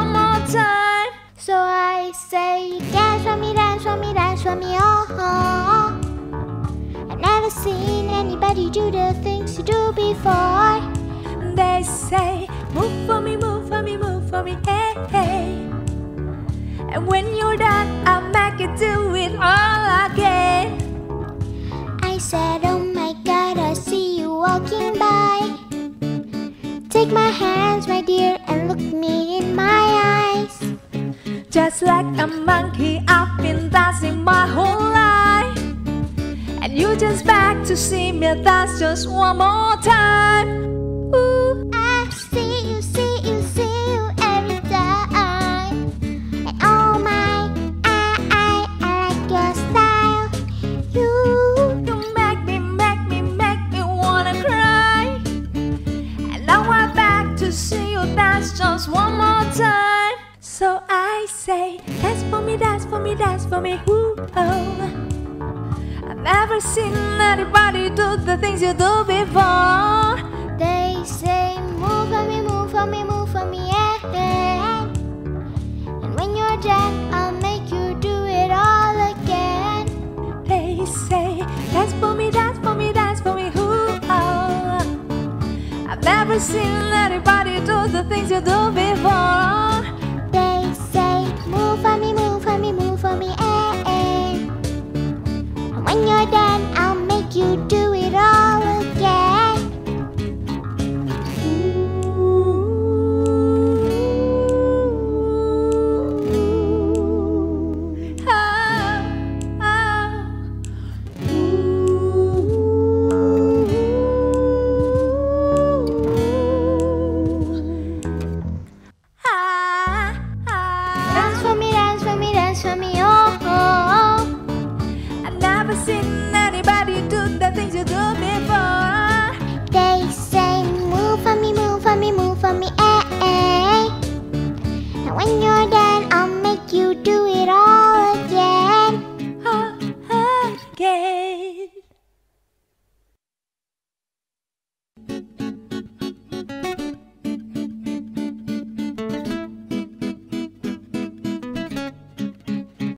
one more time. so I say, dance for me, dance for me, dance for me, oh. I've never seen anybody do the things you do before. They say, move for me, move for me, move for me, hey, hey. And when you're done, I'll make you do it all again. I said, Oh my God, I see you walking by. Take my hands, my dear, and look me in my eyes. Just like a monkey, I've been dancing my whole life. And you just back to see me dance just one more time. Ooh, I see you, see you, see you every time. And oh my, I, I, I like your style. You, you make me, make me, make me wanna cry. And now I'm back to see you dance just one more time. So I say, dance for me, dance for me, dance for me, ooh, oh. I've never seen anybody do the things you do before. they say, move for me, move for me, move for me, yeah. And when you're done, I'll make you do it all again. They say, dance for me, dance for me, dance for me, ooh, oh. I've never seen anybody do the things you do before. And when Yeah.